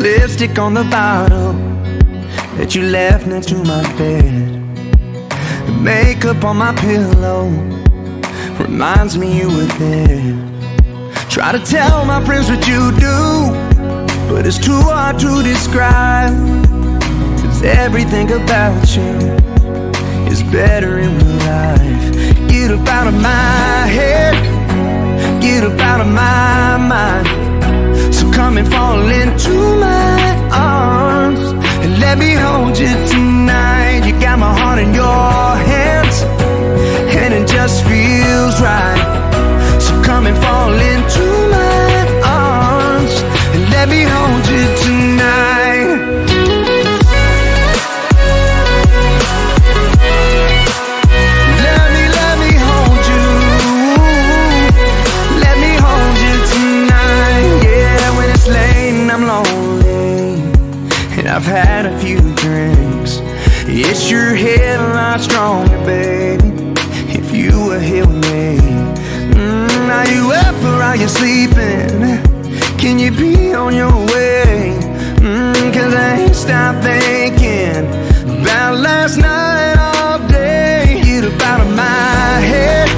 lipstick on the bottle that you left next to my bed. The makeup on my pillow reminds me you were there. Try to tell my friends what you do, but it's too hard to describe. Cause everything about you is better in real life. You. Sleeping? Can you be on your way? Mm, Cause I ain't stopped thinking about last night all day. Get up out of my head,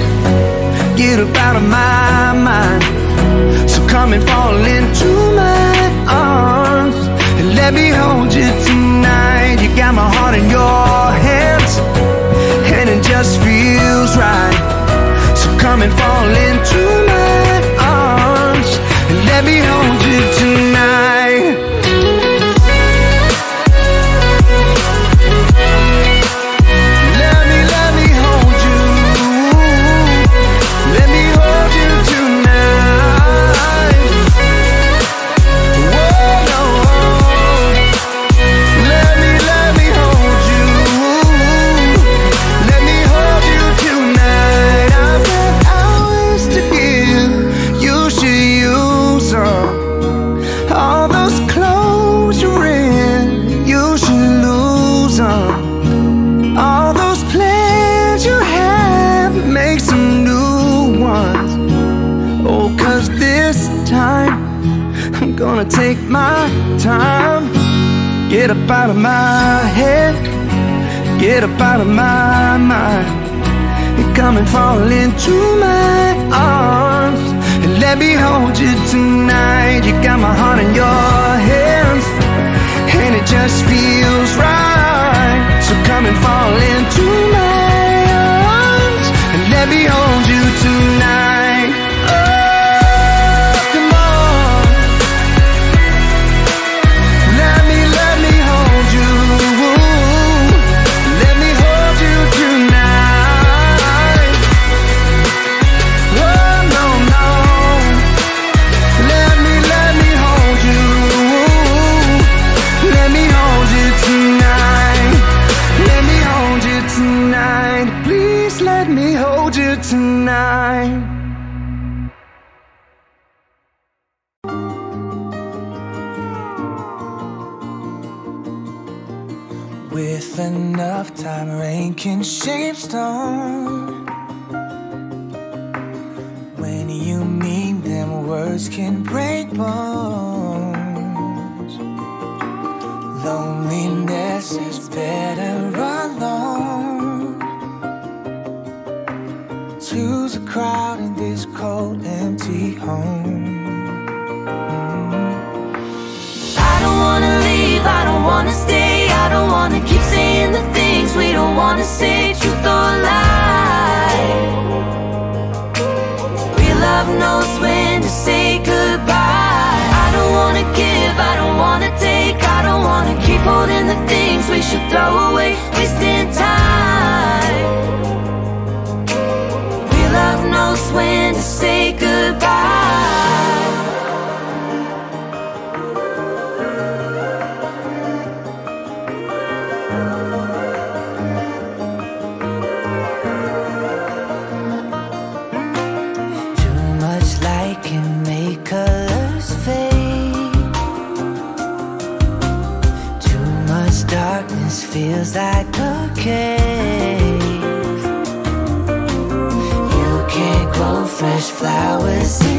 get up out of my mind. So come and fall into my arms and let me hold you tonight. You got my heart in your hands, and it just feels right. So come and fall into me hold this time I'm gonna take my time. Get up out of my head, get up out of my mind. And come and fall into my arms. And let me hold you tonight. You got my heart in your hands and it just feels right. So come and fall into time, rain can shape stone. When you mean them, words can break bones. Flowers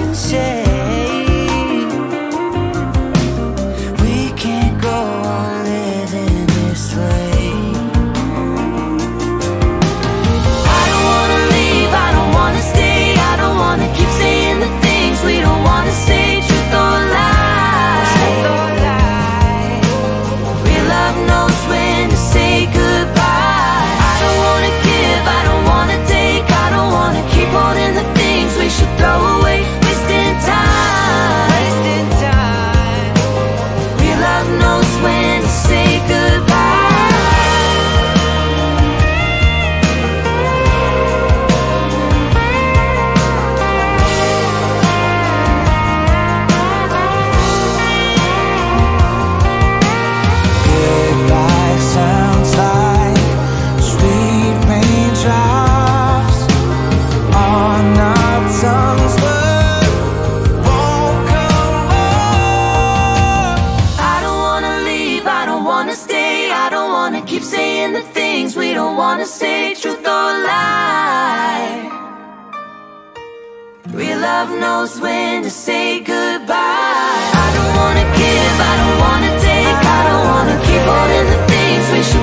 Real love knows when to say goodbye. I don't wanna give, I don't wanna take, I don't wanna keep holding the things we should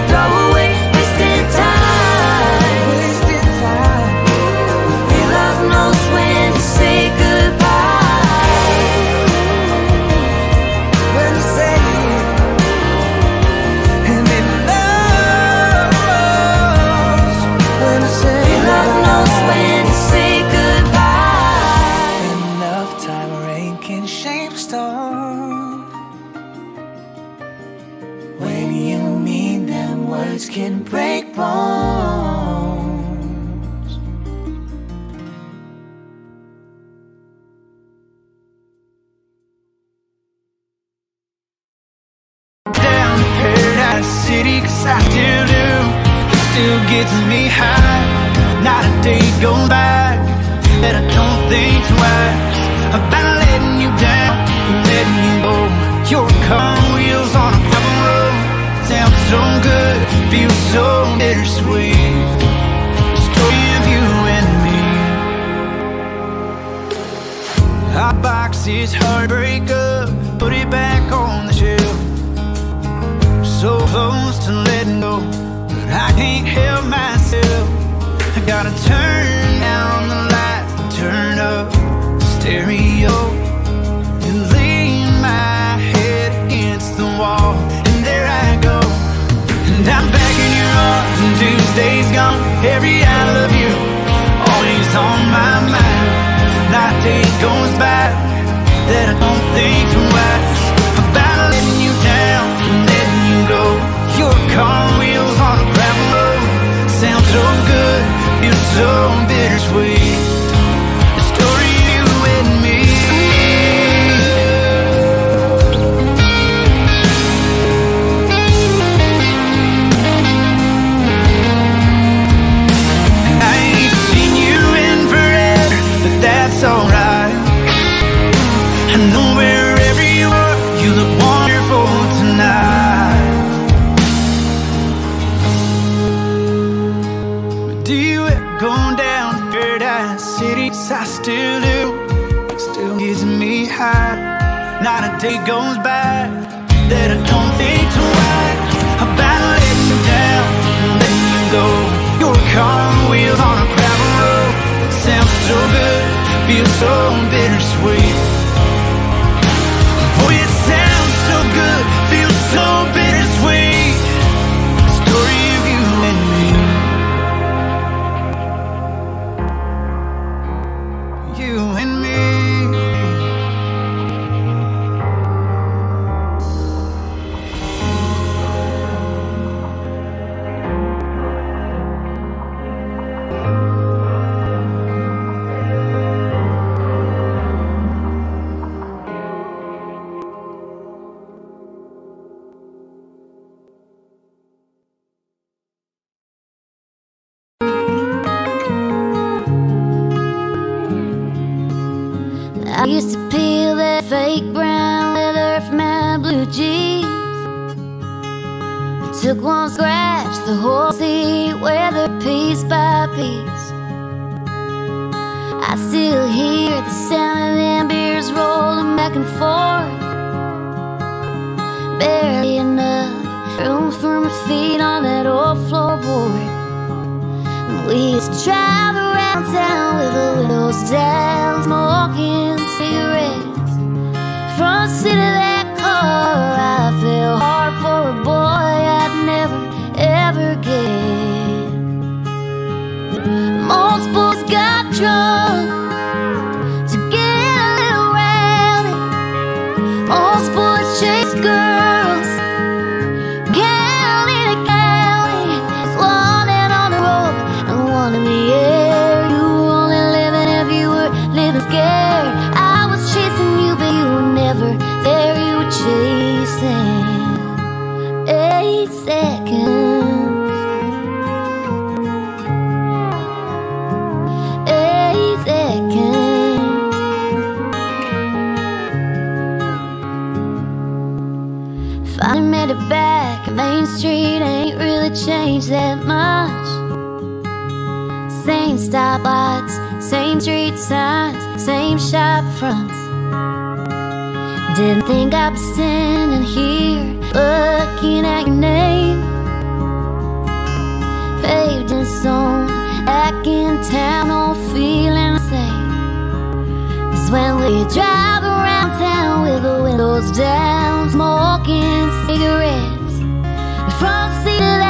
Cause I still do. It still gets me high. Not a day goes by That I don't think twice About letting you down Letting you go. Your car wheels on a gravel road. Sounds so good Feels so bittersweet. The story of you and me. Our box is heartbreaker Put it back on close to letting go, but I can't help myself. I gotta turn down the lights, turn up the stereo, and lean my head against the wall, But do you ever go down Paradise City? 'Cause I still do. It still gets me high. Not a day goes by that I don't think twice about letting you down, letting you go. Your car wheels on a gravel road sounds so good, feels so bittersweet. One scratch, the whole seat weathered piece by piece. I still hear the sound of them beers rolling back and forth. Barely enough room for my feet on that old floorboard. And we used to drive around town with the windows down, smoking cigarettes. Front seat of that car, I rush Same stoplights, same street signs, same shop fronts. Didn't think I'd be standing here looking at your name. Paved in stone, back in town, all feeling the same. It's when we drive around town with the windows down Smoking cigarettes, the front seat of that